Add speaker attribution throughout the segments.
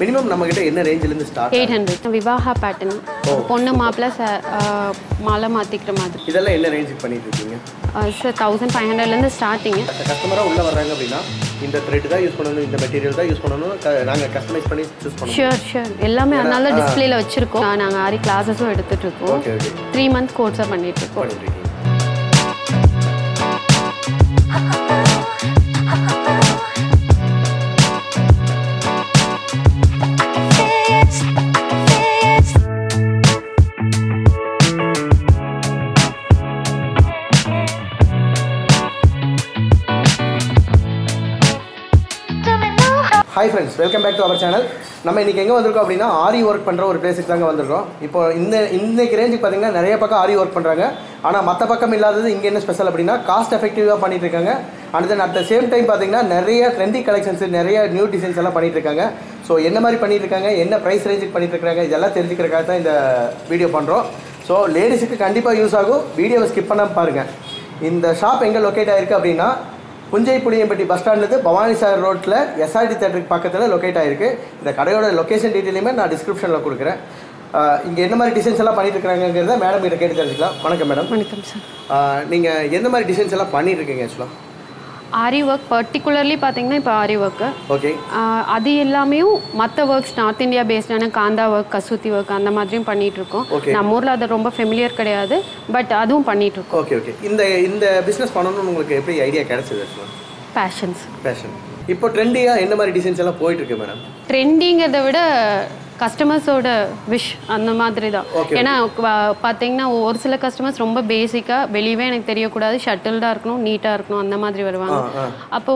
Speaker 1: Minimum நம்ம கிட்ட என்ன ரேஞ்சில இருந்து ஸ்டார்ட்
Speaker 2: எயிட் ஹண்ட்ரட் விவாகா பேட்டர்ன் பொண்ணு மாப்பிள்ளை மாலை மாற்றிக்கிற மாதிரி.
Speaker 1: இதெல்லாம் என்ன ரேஞ்சுக்கு பண்ணிட்டு இருக்கீங்க?
Speaker 2: சார் தௌசண்ட் ஃபைவ் ஹண்ட்ரட்லேருந்து ஸ்டார்டிங்கு
Speaker 1: கஸ்டமரா உள்ள வர்றாங்க அப்படின்னா இந்த த்ரெட் தான் யூஸ் பண்ணணும் இந்த மெட்டீரியல் தான் யூஸ் பண்ணணும் க- நாங்க கஸ்டமைஸ் பண்ணி சூஸ் பண்ணணும்.
Speaker 2: ஷியோர் ஷியோர் எல்லாமே அதனால தான் டிஸ்பிளேல வச்சுருக்கோம். நாங்கள் ஆரி கிளாஸஸும் எடுத்துகிட்டு இருக்கோம்.
Speaker 1: ஓகே ஓகே
Speaker 2: த்ரீ மந்த் கோர்ஸாக பண்ணிட்டு இருக்கோம்.
Speaker 1: Friends welcome back to our channel நம்ம இன்னைக்கு எங்கே வந்திருக்கோம் அப்படின்னா ஆரி ஒர்க் பண்ணுற ஒரு பிளேஸுக்கு தாங்க வந்திருக்கோம். இப்போ இந்த இன்றைக்கு ரேஞ்சுக்கு பார்த்தீங்கன்னா நிறைய பக்கம் ஆரி ஒர்க் பண்ணுறாங்க ஆனால் மற்ற பக்கம் இல்லாதது இங்கே என்ன ஸ்பெஷல் அப்படின்னா காஸ்ட் எஃபெக்டிவாக பண்ணிட்டு இருக்காங்க. And then at the same time பார்த்தீங்கன்னா நிறைய ட்ரெண்டி கலெக்ஷன்ஸ் நிறைய நியூ டிசைன்ஸ் எல்லாம் பண்ணிட்டு இருக்காங்க. ஸோ என்ன மாதிரி பண்ணிட்டு இருக்காங்க என்ன ப்ரைஸ் ரேஞ்சுக்கு பண்ணிட்டு இருக்காங்க இதெல்லாம் தெரிஞ்சுக்கிறக்காக தான் இந்த வீடியோ பண்ணுறோம் ஸோ லேடிஸுக்கு கண்டிப்பாக யூஸ் ஆகும். வீடியோவை ஸ்கிப் பண்ணாமல் பாருங்கள் இந்த ஷாப் எங்கே லொக்கேட் ஆகிருக்கு அப்படின்னா புஞ்சை புளியம்பட்டி பஸ் ஸ்டாண்ட்லேருந்து பவானி சாகர் ரோட்டில் எஸ்ஆர்டி தேட்டருக்கு பக்கத்தில் லொக்கேட் ஆயிருக்கு. இந்த கடையோட லொக்கேஷன் டீட்டெயிலுமே நான் டிஸ்கிரிப்ஷனில் கொடுக்குறேன். இங்கே என்ன மாதிரி டிசைன்ஸ் எல்லாம் பண்ணிட்டு இருக்காங்கிறத மேடம் கிட்ட கேட்டு தெரிஞ்சுக்கலாம். வணக்கம் மேடம்
Speaker 2: வணக்கம் சார்
Speaker 1: நீங்கள் எந்த மாதிரி டிசைன்ஸ் எல்லாம் பண்ணிட்டு இருக்கீங்க ஆக்சுவலாக
Speaker 2: ஆரி ஒர்க் பர்டிகுலர்லி பார்த்தீங்கன்னா இப்போ ஆரி ஒர்க்கு
Speaker 1: ஓகே
Speaker 2: அது எல்லாமே மற்ற ஒர்க்ஸ் நார்த் இந்தியா பேஸ்டான காந்தா ஒர்க் கசூத்தி ஒர்க் அந்த மாதிரியும் பண்ணிட்டு இருக்கோம். நம்ம ஊரில் அது ரொம்ப ஃபெமிலியர் கிடையாது பட் அதுவும் பண்ணிட்டு இருக்கோம்
Speaker 1: ஓகே ஓகே இந்த இந்த பிஸ்னஸ் பண்ணணும்னு உங்களுக்கு எப்படி ஐடியா கிடைச்சது
Speaker 2: பேஷன்ஸ்
Speaker 1: ஃபேஷன் இப்போ ட்ரெண்டியாக என்ன மாதிரி டிசைன்ஸ் எல்லாம் போயிட்டு இருக்கு மேடம்
Speaker 2: ட்ரெண்டிங்கிறத விட கஸ்டமர்ஸோட விஷ் அந்த மாதிரி தான். ஏன்னா பார்த்தீங்கன்னா ஒரு சில கஸ்டமர்ஸ் ரொம்ப பேசிக்காக வெளியவே எனக்கு தெரியக்கூடாது. ஷட்டில்டாக இருக்கணும் நீட்டாக இருக்கணும் அந்த மாதிரி வருவாங்க. அப்போ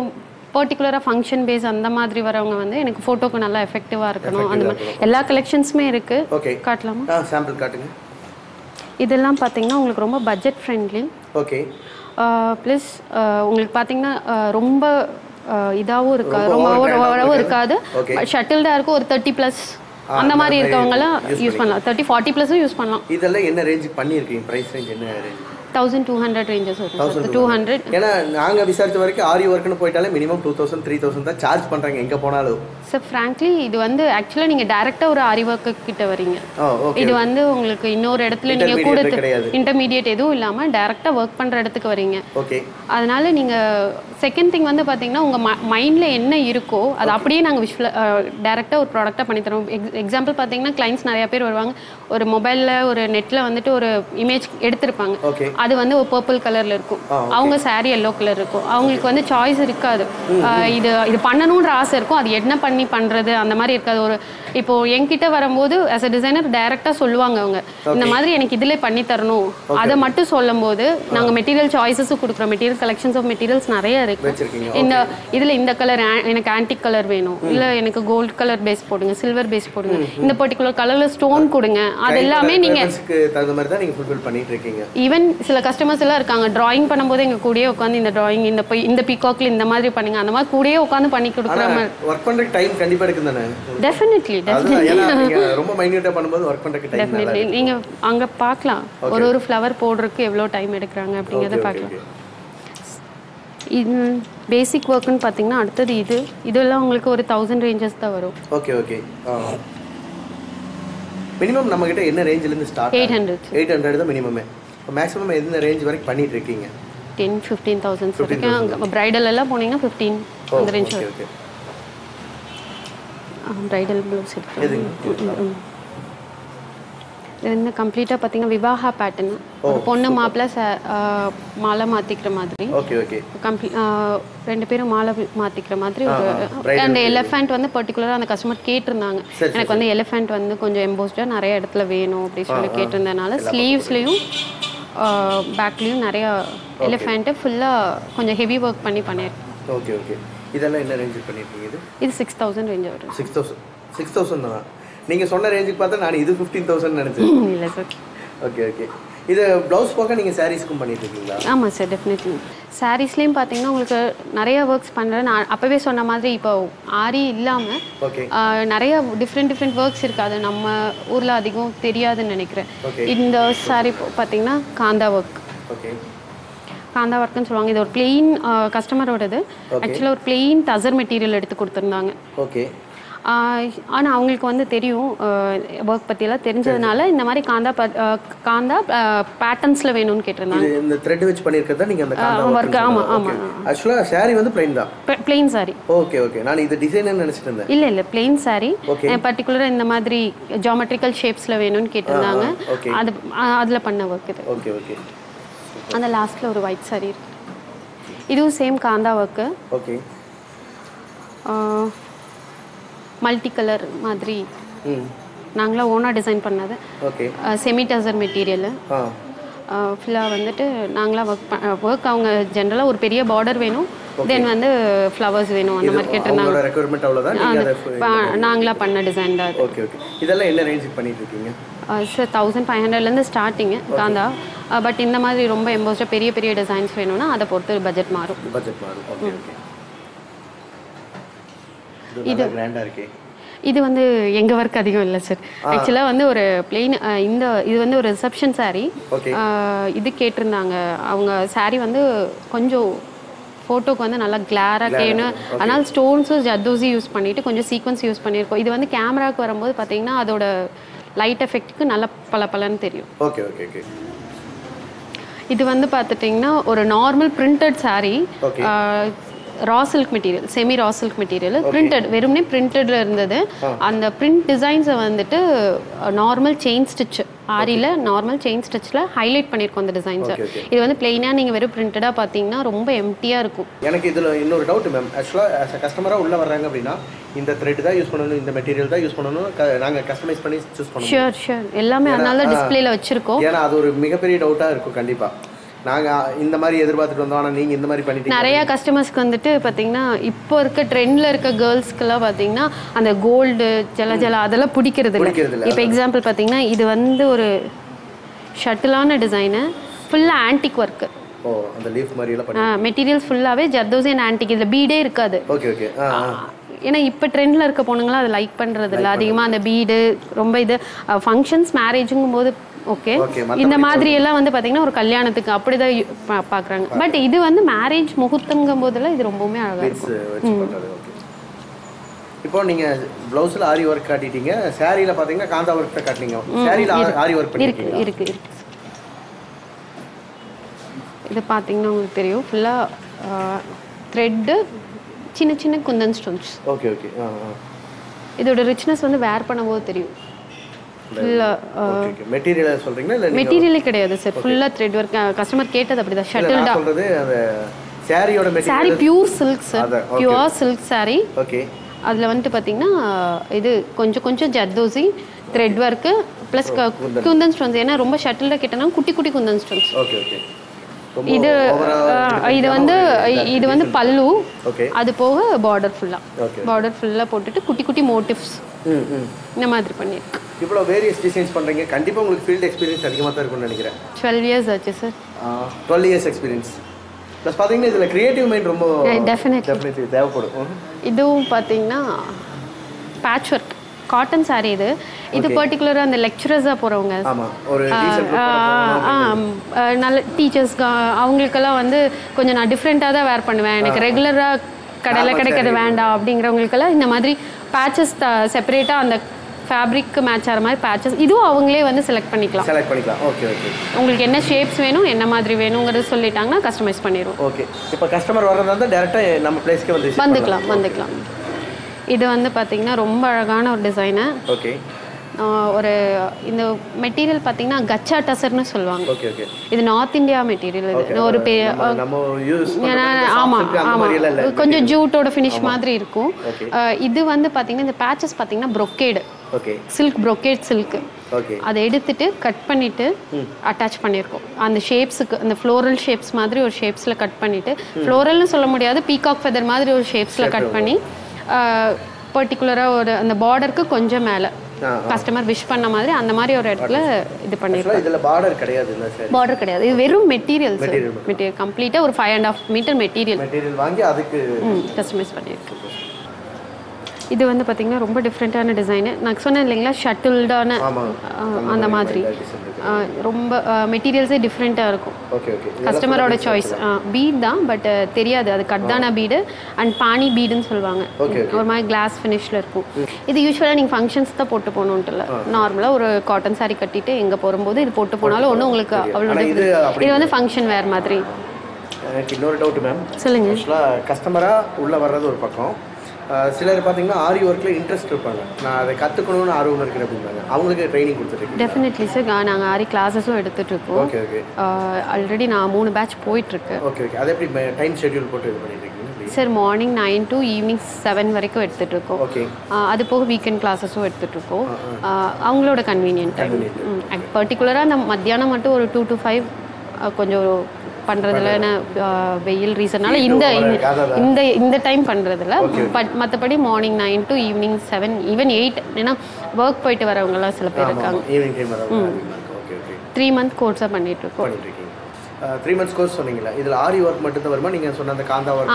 Speaker 2: பர்டிகுலராக ஃபங்க்ஷன் பேஸ் அந்த மாதிரி வரவங்க வந்து எனக்கு ஃபோட்டோக்கு நல்லா எஃபெக்டிவாக இருக்கணும். அந்த மாதிரி எல்லா கலெக்ஷன்ஸுமே இருக்குது காட்டலாமா?
Speaker 1: சாம்பிள் காட்டுங்க.
Speaker 2: இதெல்லாம் பார்த்தீங்கன்னா உங்களுக்கு ரொம்ப பட்ஜெட் ஃப்ரெண்ட்லி
Speaker 1: ஓகே
Speaker 2: ப்ளஸ் உங்களுக்கு பார்த்தீங்கன்னா ரொம்ப இதாகவும் இருக்காது.
Speaker 1: ரொம்ப
Speaker 2: ஓவராகவும் இருக்காது. ஷட்டில்டாக இருக்கும் ஒரு தேர்ட்டி ப்ளஸ் அந்த மாதிரி இருக்கவங்கலாம் யூஸ் பண்ணலாம். தேர்ட்டி ஃபார்ட்டி ப்ளஸும் யூஸ் பண்ணலாம்.
Speaker 1: இதெல்லாம் என்ன ரேஞ்சுக்கு பண்ணியிருக்கீங்க? ப்ரைஸ் ரேஞ்ச் என்ன range
Speaker 2: thousand two hundred ranges வரும் டூ ஹண்ட்ரட்
Speaker 1: ஏன்னா நாங்க விசாரிச்ச வரைக்கும் ஆரி ஒர்க்னு போயிட்டாலே minimum two thousand three thousand தான் சார்ஜ் பண்றாங்க எங்க போனாலும்.
Speaker 2: சார் ஃப்ராங்க்லி இது வந்து ஆக்சுவலாக நீங்கள் டேரெக்டாக ஒரு அறிவர்க்கு கிட்ட வரீங்க.
Speaker 1: ஓகே
Speaker 2: இது வந்து உங்களுக்கு இன்னொரு இடத்துல நீங்கள் கூட. இன்டர்மீடியட் எதுவும் இல்லாமல் டேரெக்டாக ஒர்க் பண்ணுற இடத்துக்கு வரீங்க.
Speaker 1: ஓகே
Speaker 2: அதனால நீங்கள் செகண்ட் திங் வந்து பார்த்தீங்கன்னா உங்கள் மைண்டில் என்ன இருக்கோ அது அப்படியே நாங்கள் விஷுவல டேரெக்டாக ஒரு ப்ராடக்டாக பண்ணி தரோம் எக்ஸ் எக்ஸாம்பிள் பார்த்தீங்கன்னா கிளைண்ட்ஸ் நிறைய பேர் வருவாங்க. ஒரு மொபைலில் ஒரு நெட்டில் வந்துட்டு ஒரு இமேஜ் எடுத்திருப்பாங்க. அது வந்து ஒரு பர்பிள் கலரில் இருக்கும். அவங்க saree எல்லோ கலர் இருக்கும். அவங்களுக்கு வந்து சாய்ஸ் இருக்காது. இது இது பண்ணணுன்ற ஆசை இருக்கும். அது என்ன பண்ணி பண்ணுறது அந்த மாதிரி இருக்காது. ஒரு இப்போ என்கிட்ட வரும்போது as a டிசைனர் டைரெக்டாக சொல்லுவாங்க அவங்க. இந்த மாதிரி எனக்கு இதில் பண்ணி தரணும். அதை மட்டும் சொல்லும்போது நாங்கள் மெட்டீரியல் சாய்ஸஸும் கொடுக்குறோம். மெட்டீரியல் கலெக்ஷன்ஸ் ஆஃப் மெட்டீரியல்ஸ் நிறைய இருக்கு. இந்த இதில் இந்த கலர் எனக்கு ஆன்டிக் கலர் வேணும். இல்லை எனக்கு கோல்ட் கலர் பேஸ் போடுங்க சில்வர் பேஸ் போடுங்க. இந்த பர்டிகுலர் கலரில் ஸ்டோன் கொடுங்க. அது எல்லாமே நீங்கள் ஈவன் சில கஸ்டமர்ஸ் எல்லாம் இருக்காங்க. டிராயிங் பண்ணும்போது எங்க கூடயே உட்காந்து இந்த டிராயிங் இந்த இந்த பீகாக்ல இந்த மாதிரி பண்ணுங்க. அந்த மாதிரி கூடயே உட்காந்து பண்ணி கொடுக்குற மாதிரி.
Speaker 1: ஒர்க் பண்றதுக்கு டைம் கண்டிப்பா இருக்குது தானே
Speaker 2: டெஃபினெட்லி
Speaker 1: ரொம்ப மைன்யூட்டா பண்ணும்போது ஒர்க் பண்றதுக்கு டைம்
Speaker 2: டெஃபினெட்லி நீங்க அங்க பார்க்கலாம். ஒரு ஒரு ஃப்ளவர் போடுறதுக்கு எவ்வளோ டைம் எடுக்கிறாங்க அப்படிங்கிறத பார்க்கலாம். இது பேசிக் ஒர்க்குன்னு பார்த்தீங்கன்னா அடுத்தது இது. இதெல்லாம் உங்களுக்கு ஒரு தௌசண்ட் ரேஞ்சஸ் தான் வரும்.
Speaker 1: ஓகே ஓகே மினிமம் நம்ம கிட்ட என்ன ரேஞ்சில இருந்து start
Speaker 2: eight hundred
Speaker 1: eight hundred தான் மினிமமே மேக்ஸிமம் எந்த ரேஞ்ச் வரைக்கும் பண்ணிட்டு இருக்கீங்க
Speaker 2: டென் ஃபிஃப்டீன் தௌசண்ட்ஸ் வரைக்கும் பிரைடல் எல்லாம் போனீங்கன்னா ஃபிஃப்டீன் அந்த ரேஞ்ச்
Speaker 1: ஓகே
Speaker 2: பிரைடல் ப்ளவுஸ்
Speaker 1: எதுங்க?
Speaker 2: இது வந்து கம்ப்ளீட்டாக பார்த்தீங்கன்னா விவாகா பேட்டர்ன் பொண்ணு மாப்பிள்ளை ச- மாலை மாற்றிக்கிற மாதிரி.
Speaker 1: ஓகே ஓகே
Speaker 2: கம்ப்ளீ ரெண்டு பேரும் மாலை மாற்றிக்கிற மாதிரி ஒரு அந்த எலிஃபெண்ட் வந்து பர்டிகுலராக அந்த கஸ்டமர் கேட்டிருந்தாங்க. எனக்கு வந்து எலிஃபெண்ட் வந்து கொஞ்சம் எம்போஸ்டாக நிறைய இடத்துல வேணும் அப்படி சொல்லி கேட்டிருந்தனால ஸ்லீவ்ஸ்லேயும் பேக்லேயும் நிறைய எலிஃபெண்ட்டு ஃபுல்லாக கொஞ்சம் ஹெவி ஒர்க் பண்ணி பண்ணியிருக்கேன்
Speaker 1: ஓகே ஓகே இதெல்லாம் என்ன ரேஞ்சில் பண்ணியிருக்கீங்க இது?
Speaker 2: இது சிக்ஸ் தௌசண்ட் ரேஞ்ச் வரும்.
Speaker 1: சிக்ஸ் தௌசண்ட் சிக்ஸ் தௌசண்ட் தான்? நீங்கள் சொன்ன ரேஞ்சுக்கு பார்த்தா நான் இது ஃபிஃப்டீன் தௌசண்ட் நினச்சேன்.
Speaker 2: இல்லை சார்
Speaker 1: ஓகே ஓகே இது ப்ளவுஸ் போக நீங்கள் சாரீஸ்க்கும் பண்ணிட்டு இருக்கீங்களா
Speaker 2: ஆமாம் சார் டெஃபினெட்லி சாரீஸ்லேயும் பார்த்தீங்கன்னா உங்களுக்கு நிறைய ஒர்க்ஸ் பண்ணுறேன் நான் அப்போவே சொன்ன மாதிரி இப்போ ஆரி இல்லாமல் நிறைய டிஃப்ரெண்ட் டிஃப்ரெண்ட் ஒர்க்ஸ் இருக்குது. அது நம்ம ஊரில் அதிகம் தெரியாதுன்னு நினைக்கிறேன். இந்த சாரீ பார்த்தீங்கன்னா காந்தா ஒர்க் காந்தா ஒர்க்குன்னு சொல்லுவாங்க. இது ஒரு பிளெயின் கஸ்டமரோடது ஆக்சுவலாக ஒரு பிளெயின் டசர் மெட்டீரியல் எடுத்து கொடுத்துருந்தாங்க.
Speaker 1: ஓகே
Speaker 2: ஆனால் அவங்களுக்கு வந்து தெரியும் ஒர்க் பற்றியெல்லாம் தெரிஞ்சதுனால இந்த மாதிரி காந்தா காந்தா பேட்டர்ன்ஸில் வேணும்னு கேட்டிருந்தாங்க.
Speaker 1: இந்த த்ரெட் வச்சு பண்ணியிருக்கிறதா நீங்கள் அந்த காந்தா
Speaker 2: work, ஆமா, ஆமா.
Speaker 1: ஆக்சுவலாக saree வந்து plain தான்.
Speaker 2: Plain saree.
Speaker 1: ஓகே ஓகே நான் இது டிசைனர் நினச்சிட்டு இருந்தேன்.
Speaker 2: இல்லை இல்லை பிளெயின் saree.
Speaker 1: Okay.
Speaker 2: பர்டிகுலராக இந்த மாதிரி ஜாமெட்ரிக்கல் ஷேப்ஸில் வேணும்னு கேட்டிருந்தாங்க. அது அதில் பண்ண ஒர்க் இது.
Speaker 1: ஓகே ஓகே
Speaker 2: அந்த லாஸ்ட்டில் ஒரு ஒயிட் saree இருக்கு. இதுவும் same kantha work
Speaker 1: okay
Speaker 2: multi colour மாதிரி நாங்களாம் ஓனாக டிசைன் பண்ணது. செமி டசர் மெட்டீரியலு ஃபுல்லாக வந்துட்டு நாங்களாம் ஒர்க் ஒர்க் அவங்க ஜென்ரலாக ஒரு பெரிய பார்டர் வேணும். தென் வந்து ஃப்ளவர்ஸ் வேணும் அந்த மாதிரி கேட்டிருந்தாங்க
Speaker 1: ரெக்குயர்மெண்ட் அவ்வளோதான் நீங்கள் அதை
Speaker 2: ப- நாங்களா பண்ண டிசைன் தான்
Speaker 1: ஓகே ஓகே இதெல்லாம் என்ன ரேஞ்சுக்கு பண்ணிட்டு இருக்கீங்க
Speaker 2: சார் தௌசண்ட் ஃபைவ் ஹண்ட்ரட்லேருந்து ஸ்டார்டிங்கு காந்தா. பட் இந்த மாதிரி ரொம்ப எம்போஸ்டாக பெரிய பெரிய டிசைன்ஸ் வேணும்னா அதை பொறுத்து பட்ஜெட் மாறும்.
Speaker 1: பட்ஜெட் மாறும். ஓகே ஓகே இது கிராண்டாக இருக்கே.
Speaker 2: இது வந்து எங்கள் ஒர்க் அதிகம் இல்லை சார் ஆக்சுவலாக வந்து ஒரு பிளெயின் இந்த இது வந்து ஒரு ரிசப்ஷன் ஆஹ் இது கேட்டிருந்தாங்க. அவங்க saree வந்து கொஞ்சம் ஃபோட்டோக்கு வந்து நல்லா கிளாராக கேணும் அதனால் ஸ்டோன்ஸும் ஜர்தோசி யூஸ் பண்ணிட்டு கொஞ்சம் சீக்வன்ஸ் யூஸ் பண்ணியிருக்கோம் இது வந்து கேமராக்கு வரும்போது பார்த்தீங்கன்னா அதோட லைட் எஃபெக்ட்டுக்கு நல்லா பளபளன்னு தெரியும்.
Speaker 1: ஓகே ஓகே ஓகே
Speaker 2: இது வந்து பார்த்துட்டிங்கன்னா ஒரு normal printed
Speaker 1: Okay.
Speaker 2: Raw silk material semi raw silk material printed வெறுமனே பிரிண்டட்ல இருந்தது. அந்த பிரிண்ட் டிசைன்ஸை வந்துட்டு நார்மல் செயின் ஸ்டிச் ஆரியில் நார்மல் செயின் ஸ்டிச்சில் ஹைலைட் பண்ணியிருக்கோம் அந்த டிசைன்ஸை. இது வந்து பிளெயினாக நீங்கள் வெறும் பிரிண்டடாக பார்த்தீங்கன்னா ரொம்ப எம்டியாக இருக்கும்.
Speaker 1: எனக்கு இதில் இன்னொரு டவுட் மேம் ஆக்சுவலாக ஆஸ் அ கஸ்டமராக உள்ளே வர்றாங்க அப்படின்னா இந்த த்ரெட் தான் யூஸ் பண்ணணும் இந்த மெட்டீரியல் தான் யூஸ் பண்ணணும் நாங்கள் கஸ்டமைஸ் பண்ணி சூஸ் பண்ணணும்.
Speaker 2: ஷியோர் ஷியோர் எல்லாமே அதனால தான் டிஸ்பிளேல வச்சுருக்கோம்.
Speaker 1: ஏன்னா அது ஒரு மிகப்பெரிய டவுட்டாக இருக்கும் கண்டிப்பாக நாங்கள் இந்த மாதிரி எதிர்பார்த்துட்டு வந்தோம். ஆனால் நீங்கள் இந்த மாதிரி பண்ணிட்டீங்க.
Speaker 2: நிறைய கஸ்டமர்ஸ்க்கு வந்துட்டு பார்த்தீங்கன்னா இப்போ இருக்க ட்ரெண்டில் இருக்க கேர்ள்ஸ்க்கெல்லாம் பார்த்தீங்கன்னா அந்த கோல்டு ஜல ஜல அதெல்லாம் பிடிக்கிறது இல்லை. இப்போ எக்ஸாம்பிள் பார்த்தீங்கன்னா இது வந்து ஒரு ஷட்டிலான டிசைனு ஃபுல்லாக ஆன்டிக் ஒர்க்கு
Speaker 1: ஓ அந்த லீஃப்
Speaker 2: மெட்டீரியல்ஸ் ஃபுல்லாகவே ஜர்தோசி அண்ட் ஆன்டிக் இதில் பீடே இருக்காது.
Speaker 1: ஓகே ஓகே
Speaker 2: ஏன்னா இப்போ ட்ரெண்டில் இருக்க பொண்ணுங்களாம் அதை லைக் பண்ணுறது இல்லை அதிகமாக அந்த பீடு ரொம்ப இது ஃபங்க்ஷன்ஸ் மேரேஜுங்கும் போது ஓகே. இந்த மாதிரி எல்லாம் வந்து பார்த்தீங்கன்னா ஒரு கல்யாணத்துக்கு அப்படிதான் பார்க்கறாங்க பட் இது வந்து மேரேஜ் முகூர்த்தங்கும் போதெல்லாம் இது ரொம்பவுமே அழகாக இருக்கும்.
Speaker 1: இப்போ நீங்கள் ப்ளவுஸில் ஆரி ஒர்க் காட்டிட்டீங்க சாரியில் பார்த்தீங்கன்னா காந்தா ஒர்க் காட்டினீங்க. சாரியில் ஆரி ஒர்க்
Speaker 2: இருக்கு.
Speaker 1: பண்ணிருக்கீங்க
Speaker 2: இருக்கு இருக்கு இது பார்த்தீங்கன்னா உங்களுக்கு தெரியும். ஃபுல்லாக த்ரெட்டு சின்ன சின்ன குந்தன் ஸ்டோன்ஸ்
Speaker 1: ஓகே ஓகே
Speaker 2: இதோட ரிச்னஸ் வந்து வேர் பண்ணும்போது தெரியும்.
Speaker 1: மெட்டீரியல் இல்லை
Speaker 2: மெட்டீரியலே கிடையாது சார் ஃபுல்லாக த்ரெட் ஒர்க் கஸ்டமர் கேட்டது அப்படிதான். ஷட்டில்
Speaker 1: நான் சொல்கிறது அந்த சாரியோட
Speaker 2: sari
Speaker 1: material
Speaker 2: pure silk sir. Pure silk sari
Speaker 1: okay
Speaker 2: அதில் வந்துட்டு பார்த்தீங்கன்னா இது கொஞ்சம் கொஞ்சம் zardozi thread work plus kundan stones ஏன்னா ரொம்ப ஷட்டிலில் கேட்டனா குட்டி குட்டி குந்தன் ஸ்டோன்ஸ்
Speaker 1: ஓகே ஓகே
Speaker 2: இது இது வந்து இது வந்து பல்லு. அது போக பார்டர் ஃபுல்லாக பார்டர் ஃபுல்லாக போட்டுட்டு குட்டி குட்டி மோட்டிவ்ஸ் இந்த மாதிரி பண்ணியிருக்கு.
Speaker 1: இவ்வளோ வேரியஸ் டிசைன்ஸ் பண்ணுறீங்க கண்டிப்பாக உங்களுக்கு ஃபீல்டு எக்ஸ்பீரியன்ஸ் அதிகமாக தான் இருக்கும்னு நினைக்கிறேன்.
Speaker 2: டுவெல் இயர்ஸ் ஆச்சு sir
Speaker 1: twelve years experience plus பார்த்தீங்கன்னா இதில் கிரியேட்டிவ் மைண்ட் ரொம்ப
Speaker 2: டெஃபினெட்லி
Speaker 1: தேவைப்படும்.
Speaker 2: இதுவும் பார்த்தீங்கன்னா பேட்ச் ஒர்க் காட்டன் saree இது. இது பர்டிகுலராக அந்த லெக்சரர்ஸாக போகிறவங்க நல்ல டீச்சர்ஸ் அவங்களுக்கெல்லாம் வந்து கொஞ்சம் நான் டிஃப்ரெண்ட்டாக தான் வேர் பண்ணுவேன். எனக்கு ரெகுலராக கடையில் கிடைக்கிறது வேண்டாம் அப்படிங்கிறவங்களுக்கெல்லாம் இந்த மாதிரி பேச்சஸ் செப்பரேட்டாக அந்த ஃபேப்ரிக்கு மேட்ச் ஆகிற மாதிரி பேச்சஸ் இதுவும் அவங்களே வந்து செலக்ட் பண்ணிக்கலாம்.
Speaker 1: செலக்ட் பண்ணிக்கலாம். ஓகே ஓகே
Speaker 2: உங்களுக்கு என்ன ஷேப்ஸ் வேணும் என்ன மாதிரி வேணுங்கிறது சொல்லிட்டாங்கன்னா கஸ்டமைஸ் பண்ணிடுவோம்.
Speaker 1: ஓகே இப்போ கஸ்டமர் வர்றதா இருந்தால் டேரெக்டாக நம்ம பிளேஸ்க்கே வந்து
Speaker 2: வந்துக்கலாம் வந்துக்கலாம். இது வந்து பார்த்தீங்கன்னா ரொம்ப அழகான ஒரு டிசைனு
Speaker 1: ஓகே
Speaker 2: ஒரு இந்த மெட்டீரியல் பார்த்தீங்கன்னா கச்சா டசர்னு சொல்லுவாங்க.
Speaker 1: Okay okay.
Speaker 2: இது நார்த் இந்தியா மெட்டீரியல். இது ஒரு பெ
Speaker 1: நம்ம நம்ம யூஸ்
Speaker 2: ஏன்னா ஆமாம் ஆமாம் கொஞ்சம் ஜூட்டோட ஃபினிஷ் மாதிரி இருக்கும். இது வந்து பார்த்தீங்கன்னா இந்த பேச்சஸ் பார்த்தீங்கன்னா
Speaker 1: okay.
Speaker 2: Silk brocade silk
Speaker 1: okay.
Speaker 2: அதை எடுத்துட்டு கட் பண்ணிட்டு அட்டாச் பண்ணியிருக்கோம். அந்த ஷேப்ஸுக்கு அந்த ஃப்ளோரல் ஷேப்ஸ் மாதிரி ஒரு ஷேப்ஸில் கட் பண்ணிட்டு ஃப்ளோரல்னு சொல்ல முடியாது பீகாக் ஃபெதர் மாதிரி ஒரு ஷேப்ஸில் கட் பண்ணி பர்டிகுலராக ஒரு அந்த பார்டருக்கு கொஞ்சம் மேலே. கஸ்டமர் விஷ் பண்ண மாதிரி அந்த மாதிரி ஒரு இடத்துல இது பண்ணியிருக்கோம்
Speaker 1: ஆக்சுவலாக இதில் பார்டர் கிடையாது இல்லை சார்.
Speaker 2: பார்டர் கிடையாது. இது வெறும் மெட்டீரியல் மெட்டீரியல் கம்ப்ளீட்டாக ஒரு five and half meter material
Speaker 1: material வாங்கி அதுக்கு
Speaker 2: கஸ்டமைஸ் பண்ணியிருக்கு இது வந்து பார்த்தீங்கன்னா ரொம்ப டிஃப்ரெண்ட்டான டிசைனு நான் சொன்னேன் இல்லைங்களா? ஷட்டில்டான அந்த மாதிரி ரொம்ப மெட்டீரியல்ஸே டிஃப்ரெண்ட்டாக இருக்கும். கஸ்டமரோட சாய்ஸ் பீட் தான் பட் தெரியாது. அது கட்டான பீடு அண்ட் பானி பீடுன்னு சொல்லுவாங்க. ஒரு மாதிரி கிளாஸ் ஃபினிஷில் இருக்கும். இது யூஸ்வலாக நீங்கள் ஃபங்க்ஷன்ஸ் தான் போட்டு போகணுன்ட்டு இல்லை. நார்மலாக ஒரு காட்டன் saree கட்டிட்டு எங்கே போகும்போது இது போட்டு போனாலும் ஒன்றும் உங்களுக்கு அவ்வளோ
Speaker 1: இது
Speaker 2: வந்து ஃபங்க்ஷன் வேர் மாதிரி.
Speaker 1: எனக்கு இன்னொரு டவுட் மேம்
Speaker 2: சொல்லுங்க.
Speaker 1: ஆக்சுவலாக கஸ்டமராக உள்ளே வர்றது ஒரு பக்கம். சிலர் பார்த்தீங்கன்னா ஆரி ஒர்க்கில் இன்ட்ரெஸ்ட் இருப்பாங்க. நான் அதை கற்றுக்கணும்னு ஆர்வம் இருக்கிறேன் அப்படிம்பாங்க. அவங்களுக்கு ட்ரைனிங் கொடுத்துருக்கீங்க
Speaker 2: டெஃபினெட்லி சார் நாங்கள் ஆரி கிளாஸஸும் எடுத்துகிட்டு இருக்கோம்
Speaker 1: ஓகே ஓகே
Speaker 2: ஆல்ரெடி நான் மூணு பேட்ச் போயிட்டுருக்கு.
Speaker 1: ஓகே ஓகே அது எப்படி டைம் ஷெட்யூல் போட்டு இது பண்ணிட்டு
Speaker 2: sir morning nine to evening seven வரைக்கும் எடுத்துகிட்டு இருக்கோம்
Speaker 1: ஓகே
Speaker 2: அது போக வீக்கெண்ட் கிளாஸஸும் எடுத்துகிட்டு இருக்கோம் அவங்களோட கன்வீனியன்ட் டைம் பர்டிகுலராக நம்ம மத்தியானம் மட்டும் ஒரு டூ டு ஃபைவ் கொஞ்சம் பண்ணுறதுல வெயில் ரீசன்னால இந்த இந்த இந்த டைம் பண்ணுறதில்ல பட் மற்றபடி morning nine to evening seven even eight ஏன்னா ஒர்க் போயிட்டு வரவங்கலாம் சில பேர் இருக்காங்க. த்ரீ மந்த் கோர்ஸாக பண்ணிட்டு இருக்கோம்
Speaker 1: த்ரீ மந்த்ஸ் கோர்ஸ் சொன்னீங்களா இதில் ஆரி ஒர்க் மட்டும் தான் வருமா? நீங்கள் சொன்ன அந்த காந்தா ஒர்க்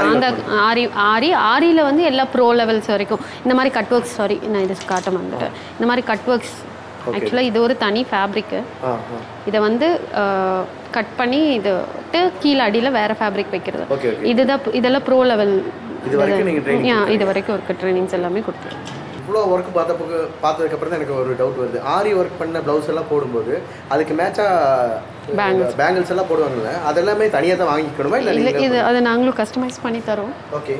Speaker 2: அந்த ஆரி ஆரி ஆரியில் வந்து எல்லா ப்ரோ லெவல்ஸ் வரைக்கும் இந்த மாதிரி கட் ஒர்க்ஸ் சாரி நான் இது காட்ட வந்துட்டேன் இந்த மாதிரி கட் ஒர்க்ஸ் ஆக்சுவலாக இது ஒரு தனி ஃபேப்ரிக்கு இதை வந்து கட் பண்ணி இது கீழே அடியில் வேற ஃபேப்ரிக் வைக்கிறது. இதுதான் இதெல்லாம் ப்ரோ லெவல்
Speaker 1: இது வரைக்கும்
Speaker 2: இது வரைக்கும் இருக்க ட்ரைனிங்ஸ் எல்லாமே கொடுத்துருக்கோம்.
Speaker 1: இவ்வளோ ஒர்க் பார்த்தப்போ பார்த்ததுக்கப்புறம் தான் எனக்கு ஒரு டவுட் வருது. ஆரி ஒர்க் பண்ண ப்ளவுஸ் எல்லாம் போடும்போது அதுக்கு மேட்சாக பேங்கிள்ஸ் எல்லாம் போடுவாங்கல்ல அதெல்லாமே தனியாக தான் வாங்கிக்கணுமா? இல்லை
Speaker 2: இது அதை நாங்களும் கஸ்டமைஸ் பண்ணி தரோம்.
Speaker 1: ஓகே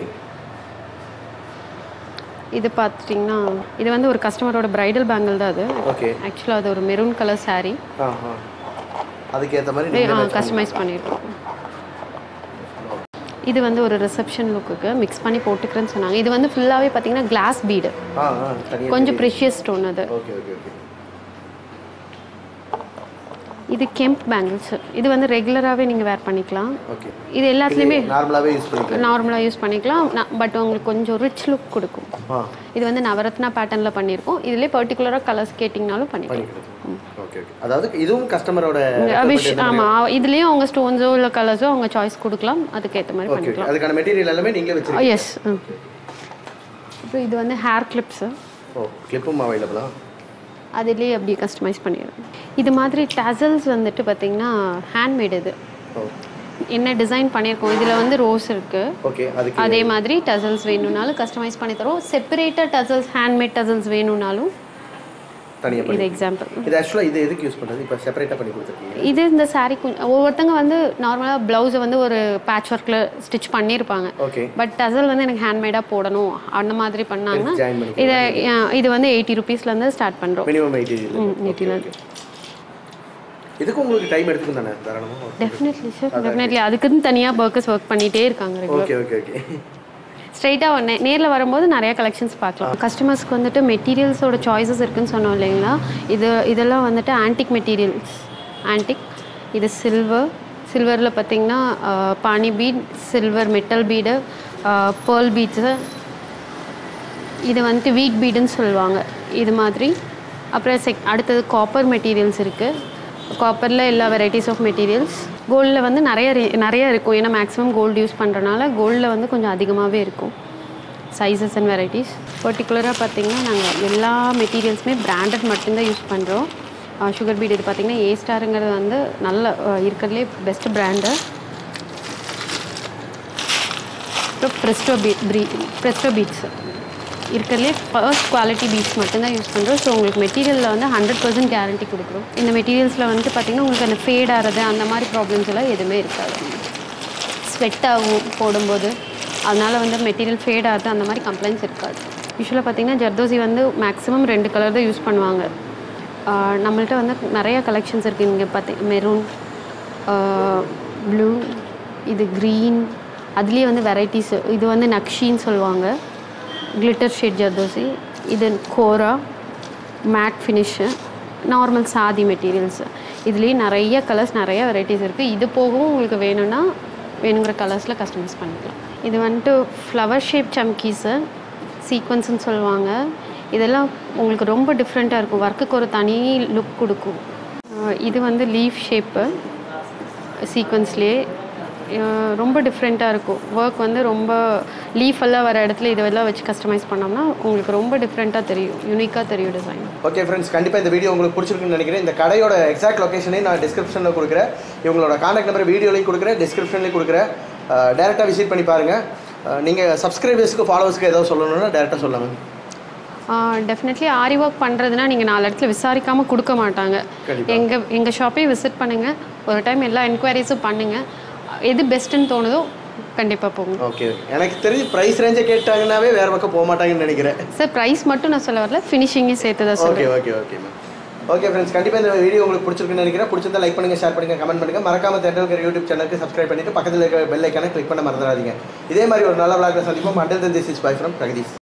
Speaker 2: இது பார்த்துட்டிங்கன்னா இது வந்து ஒரு கஸ்டமரோட பிரைடல் பேங்கிள் தான் அது.
Speaker 1: ஓகே
Speaker 2: ஆக்சுவலாக அது ஒரு மெரூன் கலர்
Speaker 1: ஆ அதுக்கேற்ற மாதிரி
Speaker 2: கஸ்டமைஸ் பண்ணியிருக்கோம் இது வந்து ஒரு ரிசப்ஷன் லுக்குக்கு மிக்ஸ் பண்ணி போட்டுக்கிறேன்னு சொன்னாங்க. இது வந்து ஃபுல்லாகவே பார்த்தீங்கன்னா கிளாஸ் பீடு கொஞ்சம் ப்ரிஷியஸ் ஸ்டோன் அது.
Speaker 1: ஓகே ஓகே ஓகே
Speaker 2: இது கெம்ப் பேங்கிள்ஸ் இது வந்து ரெகுலராகவே நீங்கள் வேர் பண்ணிக்கலாம். இது எல்லாத்துலேயுமே
Speaker 1: நார்மலாகவே யூஸ் பண்ணிக்கலாம்.
Speaker 2: நார்மலாக யூஸ் பண்ணிக்கலாம். பட் உங்களுக்கு கொஞ்சம் ரிச் லுக் கொடுக்கும். இது வந்து நவரத்னா பேட்டர்னில் பண்ணியிருக்கோம். இதுலேயே பர்டிகுலராக கலர்ஸ் கேட்டிங்கனாலும் பண்ணிக்கலாம்.
Speaker 1: அதாவது இதுவும் கஸ்டமரோட
Speaker 2: ஆமாம் இதுலேயும் அவங்க ஸ்டோன்ஸோ இல்லை கலர்ஸோ அவங்க சாய்ஸ் கொடுக்கலாம். அதுக்கேற்ற மாதிரி பண்ணிக்கலாம்.
Speaker 1: அதுக்கான மெட்டீரியல் எல்லாமே நீங்களே வச்சிருக்கீங்க.
Speaker 2: எஸ் அப்புறம் இது வந்து ஹேர் கிளிப்ஸு
Speaker 1: ஓ கிளிப்பும் அவைலபிளா
Speaker 2: அதுலேயே அப்படியே கஸ்டமைஸ் பண்ணிடுறோம் இது மாதிரி டசல்ஸ் வந்துட்டு பார்த்தீங்கன்னா ஹேண்ட்மேட் இது. என்ன டிசைன் பண்ணியிருக்கோம் இதில் வந்து ரோஸ் இருக்குது அதே மாதிரி டசல்ஸ் வேணும்னாலும் கஸ்டமைஸ் பண்ணி தரோம் செப்பரேட்டாக டசல்ஸ் ஹேண்ட்மேட் டசல்ஸ் வேணும்னாலும்
Speaker 1: தனியாக
Speaker 2: இது எக்ஸாம்பிள்
Speaker 1: இது ஆக்சுவலாக இது எதுக்கு யூஸ் பண்ணுறது இப்போ செப்பரேட்டாக பண்ணி கொடுத்துருக்கீங்க.
Speaker 2: இது இந்த கொஞ்சம் ஒவ்வொருத்தங்க வந்து நார்மலாக ப்ளவுஸை வந்து ஒரு பேட்ச் ஒர்க்கில் ஸ்டிச் பண்ணியிருப்பாங்க
Speaker 1: ஓகே
Speaker 2: பட் டசல் வந்து எனக்கு ஹேண்ட்மேடாக போடணும். அந்த மாதிரி பண்ணாங்கன்னா இதை இது வந்து எயிட்டி ருபீஸ்லேருந்து ஸ்டார்ட் பண்ணுறோம்
Speaker 1: மினிமம் எயிட்டி இதுக்கு உங்களுக்கு டைம் எடுத்துக்கும் தானே? தாராளமாக
Speaker 2: டெஃபினெட்லி சார் டெஃபினெட்லி அதுக்குன்னு தனியாக ஒர்க்கர்ஸ் ஒர்க் பண்ணிகிட்டே இருக்காங்க
Speaker 1: ஓகே ஓகே ஓகே
Speaker 2: ஸ்ட்ரைட்டாக நே நேரில் வரும்போது நிறையா கலெக்ஷன்ஸ் பார்க்கலாம் கஸ்டமர்ஸ்க்கு வந்துட்டு மெட்டீரியல்ஸோட சாய்ஸஸ் இருக்குன்னு சொன்னோம் இல்லைங்களா? இது இதெல்லாம் வந்துட்டு ஆன்டிக் மெட்டீரியல்ஸ் ஆன்டிக் இது சில்வர் சில்வரில் பார்த்தீங்கன்னா pony bead silver metal bead pearl beads இது வந்துட்டு வீட் பீடுன்னு சொல்லுவாங்க. இது மாதிரி. அப்புறம் செக் அடுத்தது காப்பர் மெட்டீரியல்ஸ் இருக்குது காப்பரில் எல்லா வெரைட்டிஸ் ஆஃப் மெட்டீரியல்ஸ் கோல்டில் வந்து நிறைய ரே- நிறைய இருக்கும். ஏன்னா மேக்ஸிமம் கோல்டு யூஸ் பண்ணுறனால கோல்டில் வந்து கொஞ்சம் அதிகமாகவே இருக்கும். சைஸஸ் அண்ட் வெரைட்டிஸ் பர்டிகுலராக பார்த்தீங்கன்னா நாங்கள் எல்லா மெட்டீரியல்ஸுமே பிராண்டட் மட்டும்தான் யூஸ் பண்ணுறோம் சுகர் பீட் இது பார்த்திங்கன்னா ஏ ஸ்டாருங்கிறது வந்து நல்ல இருக்கிறதுலே பெஸ்ட் பிராண்டு அப்புறம் presto bead free presto beads இருக்கிறதுலே ஃபர்ஸ்ட் குவாலிட்டி பீட்ஸ் மட்டும்தான் யூஸ் பண்ணுறோம் ஸோ உங்களுக்கு மெட்டீரியலில் வந்து ஹண்ட்ரட் பர்சன்ட் கேரண்டி கொடுக்குறோம். இந்த மெட்டீரியல்ஸில் வந்துட்டு பார்த்திங்கன்னா உங்களுக்கு அந்த ஃபேட் ஆகிறது அந்த மாதிரி ப்ராப்ளம்ஸ் எல்லாம் எதுவுமே இருக்காது. ஸ்வெட் ஆகும் போடும்போது அதனால் வந்து மெட்டீரியல் ஃபேட் ஆகுது அந்த மாதிரி கம்ப்ளைண்ட்ஸ் இருக்காது. யூஸ்வலாக பார்த்தீங்கன்னா ஜர்தோசி வந்து மேக்ஸிமம் ரெண்டு கலர் தான் யூஸ் பண்ணுவாங்க. நம்மள்ட்ட வந்து நிறைய கலெக்ஷன்ஸ் இருக்குது இங்கே பார்த்தி மெரூன் ப்ளூ இது க்ரீன் அதுலேயே வந்து வெரைட்டிஸ் இது வந்து நக்ஷின்னு சொல்லுவாங்க. கிளிட்டர் ஷேட் ஜர்தோசி இது கோரா மேட் ஃபினிஷு நார்மல் சாதி மெட்டீரியல்ஸு இதுலேயே நிறைய கலர்ஸ் நிறைய வெரைட்டிஸ் இருக்குது இது போகவும் உங்களுக்கு வேணும்னா வேணுங்கிற கலர்ஸில் கஸ்டமைஸ் பண்ணிக்கலாம். இது வந்துட்டு ஃப்ளவர் ஷேப் சம்கீஸு சீக்வன்ஸுன்னு சொல்லுவாங்க. இதெல்லாம் உங்களுக்கு ரொம்ப டிஃப்ரெண்ட்டாக இருக்கும். ஒர்க்குக்கு ஒரு தனி லுக் கொடுக்கும். இது வந்து லீஃப் ஷேப்பு சீக்வன்ஸ்லேயே ரொம்ப டிஃப்ரெண்ட்டாக இருக்கும். ஒர்க் வந்து ரொம்ப லீஃப் எல்லாம் வர இடத்துல இதெல்லாம் வச்சு கஸ்டமைஸ் பண்ணோம்னா உங்களுக்கு ரொம்ப டிஃப்ரெண்ட்டாக தெரியும். யூனிக்காக தெரியும் டிசைன்
Speaker 1: ஓகே ஃப்ரெண்ட்ஸ் கண்டிப்பாக இந்த வீடியோ உங்களுக்கு பிடிச்சிருக்குன்னு நினைக்கிறேன். இந்த கடையோட எக்ஸாக்ட் லொகேஷனையும் நான் டிஸ்கிரிப்ஷனில் கொடுக்குறேன். இவங்களோட காண்டாக்ட் நம்பர் வீடியோலையும் கொடுக்குறேன் டிஸ்கிரிப்ஷன்லையும் கொடுக்குறேன். டேரெக்டாக விசிட் பண்ணி பாருங்கள் நீங்கள் சப்ஸ்கிரைபர்ஸ்க்கு ஃபாலோவர்ஸ்க்கு ஏதாவது சொல்லணும்னா டேரெக்டாக சொல்லுங்கள்
Speaker 2: டெஃபினெட்லி ஆரி ஒர்க் பண்ணுறதுனா நீங்கள் நாலு இடத்துல விசாரிக்காமல் கொடுக்க மாட்டாங்க. எங்கள் எங்கள் ஷாப்பே விசிட் பண்ணுங்கள் ஒரு டைம் எல்லா என்கொயரிஸும் பண்ணுங்கள் எது பெஸ்ட்டுன்னு தோணுதோ கண்டிப்பாக போங்க.
Speaker 1: ஓகே எனக்கு தெரிஞ்சு ப்ரைஸ் ரேஞ்சை கேட்டாங்கன்னாவே வேறு பக்கம் போக மாட்டாங்கன்னு நினைக்கிறேன்.
Speaker 2: சார் ப்ரைஸ் மட்டும் நான் சொல்ல வரல. ஃபினிஷிங்கையும் சேர்த்து தான்
Speaker 1: okay okay okay ma'am okay friends கண்டிப்பாக இந்த வீடியோ உங்களுக்கு பிடிச்சிருக்குன்னு நினைக்கிறேன். பிடிச்சிருந்தா லைக் பண்ணுங்க ஷேர் பண்ணுங்க கமெண்ட் பண்ணுங்க. மறக்காம தேட்டல் யூடியூப் சேனலுக்கு சப்ஸ்கிரைப் பண்ணிட்டு பக்கத்தில் இருக்கிற பெல் ஐக்கானை கிளிக் பண்ண மறந்துடாதீங்க. இதே மாதிரி ஒரு நல்ல விளாக்ல சந்திப்போம். Until this is bye from Pragatheesh